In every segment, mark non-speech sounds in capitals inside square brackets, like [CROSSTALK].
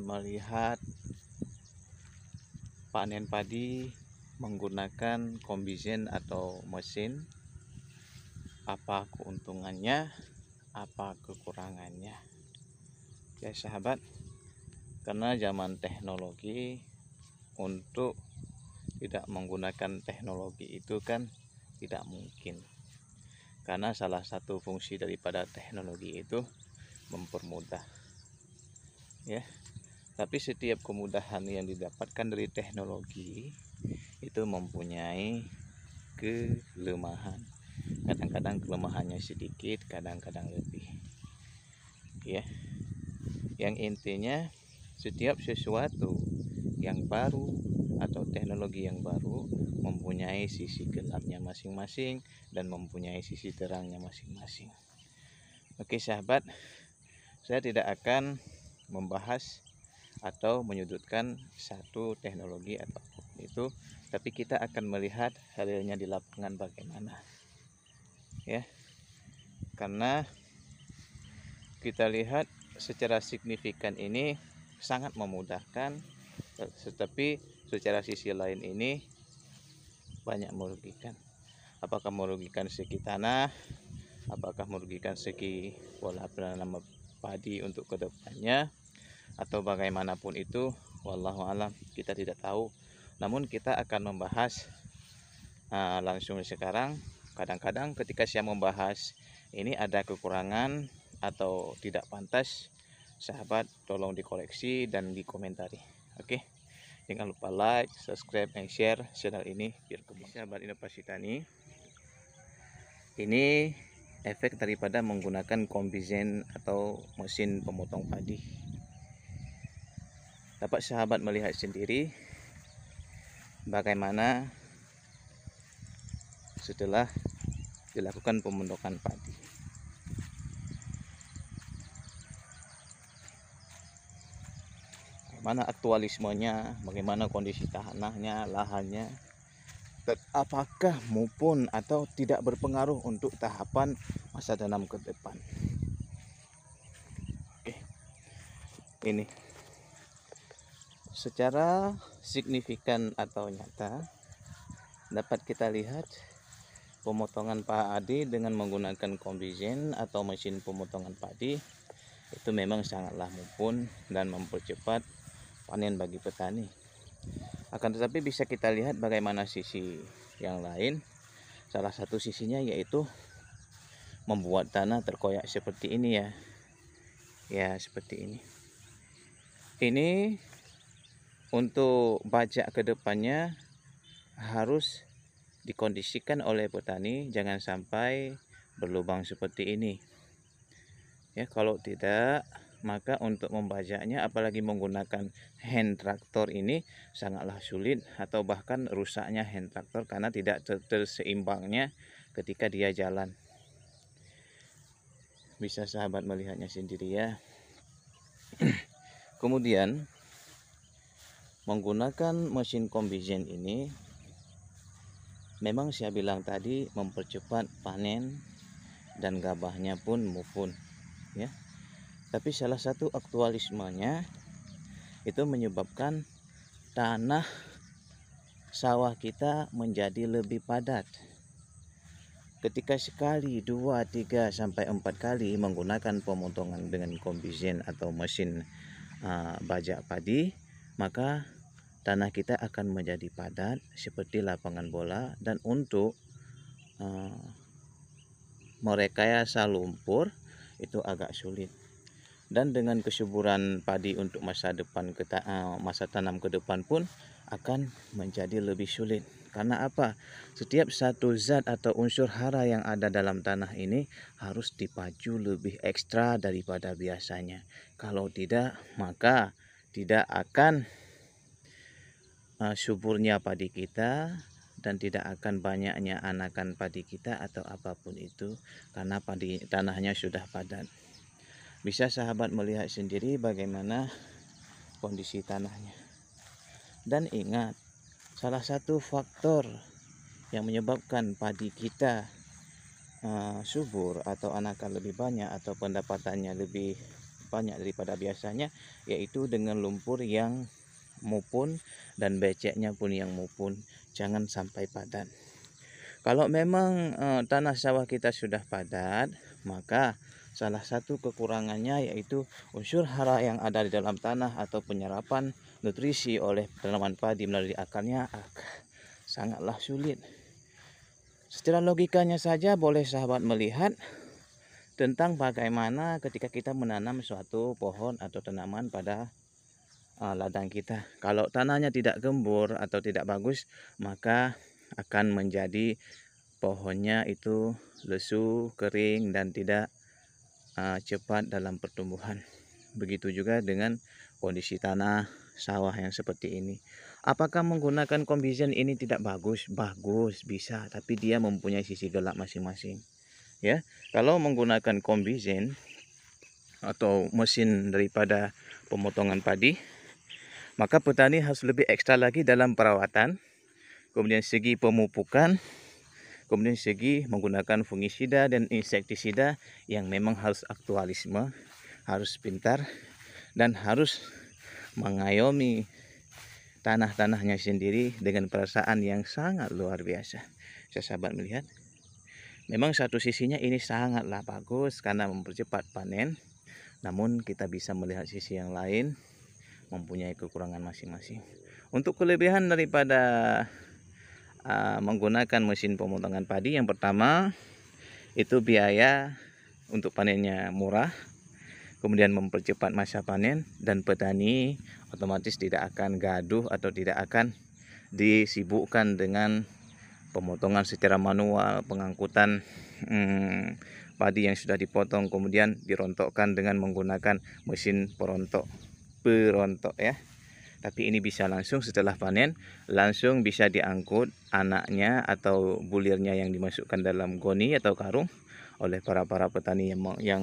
akan melihat panen padi menggunakan kombisen atau mesin. Apa keuntungannya? Apa kekurangannya? Ya sahabat karena zaman teknologi untuk tidak menggunakan teknologi itu kan tidak mungkin. Karena salah satu fungsi daripada teknologi itu mempermudah ya tapi setiap kemudahan yang didapatkan dari teknologi itu mempunyai kelemahan. Kadang-kadang kelemahannya sedikit kadang-kadang lebih. Ya. Yang intinya setiap sesuatu yang baru atau teknologi yang baru mempunyai sisi gelapnya masing-masing dan mempunyai sisi terangnya masing-masing. Oke sahabat. Saya tidak akan membahas atau menyudutkan satu teknologi atau itu tapi kita akan melihat hasilnya di lapangan bagaimana. Ya karena kita lihat secara signifikan ini sangat memudahkan tetapi secara sisi lain ini banyak merugikan. Apakah merugikan segi tanah? Apakah merugikan segi pola penanaman padi untuk ke depannya atau bagaimanapun itu wallahu alam kita tidak tahu. Namun kita akan membahas uh, langsung sekarang. Kadang-kadang ketika saya membahas ini ada kekurangan atau tidak pantas sahabat tolong dikoreksi dan dikomentari. Oke? Jangan lupa like subscribe dan share channel ini biar kembali. Sahabat inovasi tani. Ini efek daripada menggunakan kombisen atau mesin pemotong padi dapat sahabat melihat sendiri bagaimana setelah dilakukan pemondokan padi. Mana aktualismenya, bagaimana kondisi tanahnya, lahannya, dan apakah maupun atau tidak berpengaruh untuk tahapan masa tanam ke depan. Oke, ini secara signifikan atau nyata dapat kita lihat pemotongan padi dengan menggunakan kombisen atau mesin pemotongan padi itu memang sangatlah mumpun dan mempercepat panen bagi petani. Akan tetapi bisa kita lihat bagaimana sisi yang lain. Salah satu sisinya yaitu membuat tanah terkoyak seperti ini ya. Ya seperti ini. Ini untuk bajak ke depannya harus dikondisikan oleh petani jangan sampai berlubang seperti ini. Ya kalau tidak maka untuk membajaknya apalagi menggunakan hand traktor ini sangatlah sulit atau bahkan rusaknya hand traktor karena tidak terseimbangnya ketika dia jalan. Bisa sahabat melihatnya sendiri ya. [CLEARS THROAT] Kemudian menggunakan mesin kombisen ini memang saya bilang tadi mempercepat panen dan gabahnya pun maupun ya. Tapi salah satu aktualismenya itu menyebabkan tanah sawah kita menjadi lebih padat. Ketika sekali dua tiga sampai empat kali menggunakan pemotongan dengan kombisen atau mesin uh, bajak padi maka tanah kita akan menjadi padat seperti lapangan bola dan untuk uh, merekayasa lumpur itu agak sulit. Dan dengan kesuburan padi untuk masa depan uh, masa tanam ke depan pun akan menjadi lebih sulit. Karena apa? Setiap satu zat atau unsur hara yang ada dalam tanah ini harus dipaju lebih ekstra daripada biasanya. Kalau tidak maka tidak akan uh, suburnya padi kita dan tidak akan banyaknya anakan padi kita atau apa pun itu karena padi tanahnya sudah padat. Bisa sahabat melihat sendiri bagaimana kondisi tanahnya. Dan ingat, salah satu faktor yang menyebabkan padi kita uh, subur atau anakan lebih banyak atau pendapatannya lebih banyak daripada biasanya yaitu dengan lumpur yang mupun dan beceknya pun yang mupun. Jangan sampai padat. Kalau memang uh, tanah sawah kita sudah padat maka salah satu kekurangannya yaitu unsur hara yang ada di dalam tanah atau penyerapan nutrisi oleh tanaman padi melalui akarnya sangatlah sulit. Secara logikanya saja boleh sahabat melihat tentang bagaimana ketika kita menanam suatu pohon atau tanaman pada uh, ladang kita. Kalau tanahnya tidak gembur atau tidak bagus, maka akan menjadi pohonnya itu lesu, kering dan tidak uh, cepat dalam pertumbuhan. Begitu juga dengan kondisi tanah sawah yang seperti ini. Apakah menggunakan kombisen ini tidak bagus? Bagus, bisa, tapi dia mempunyai sisi gelap masing-masing. Ya, kalau menggunakan kombisen atau mesin daripada pemotongan padi, maka petani harus lebih ekstra lagi dalam perawatan. Kemudian segi pemupukan, kemudian segi menggunakan fungisida dan insektisida yang memang harus aktualisme, harus pintar dan harus mengayomi tanah-tanahnya sendiri dengan perasaan yang sangat luar biasa. Saya sahabat melihat. Memang satu sisinya ini sangatlah bagus karena mempercepat panen. Namun kita bisa melihat sisi yang lain mempunyai kekurangan masing-masing. Untuk kelebihan daripada uh, menggunakan mesin pemotongan padi yang pertama itu biaya untuk panennya murah kemudian mempercepat masa panen dan petani otomatis tidak akan gaduh atau tidak akan disibukkan dengan pemotongan secara manual, pengangkutan hmm, padi yang sudah dipotong kemudian dirontokkan dengan menggunakan mesin perontok perontok ya. Tapi ini bisa langsung setelah panen langsung bisa diangkut anaknya atau bulirnya yang dimasukkan dalam goni atau karung oleh para para petani yang yang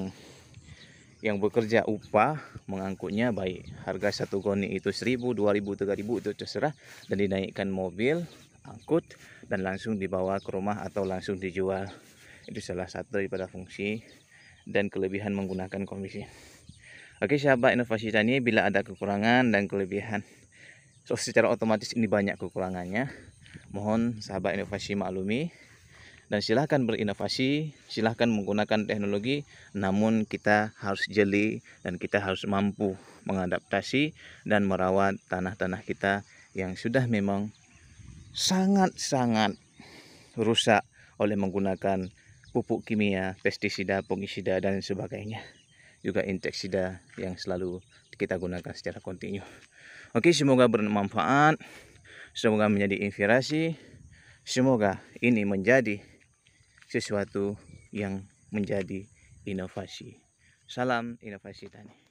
yang bekerja upah mengangkutnya. Baik harga satu goni itu 1000 2000 3000 itu terserah. Dan dinaikkan mobil angkut dan langsung dibawa ke rumah atau langsung dijual. Itu salah satu daripada fungsi dan kelebihan menggunakan komisi oke sahabat inovasi tani bila ada kekurangan dan kelebihan so secara otomatis ini banyak kekurangannya mohon sahabat inovasi maklumi dan silahkan berinovasi, silahkan menggunakan teknologi, namun kita harus jeli dan kita harus mampu mengadaptasi dan merawat tanah-tanah kita yang sudah memang sangat-sangat rusak oleh menggunakan pupuk kimia, pestisida, fungisida dan sebagainya. Juga inseksida yang selalu kita gunakan secara kontinu. Oke, semoga bermanfaat. Semoga menjadi inspirasi. Semoga ini menjadi sesuatu yang menjadi inovasi. Salam inovasi tani.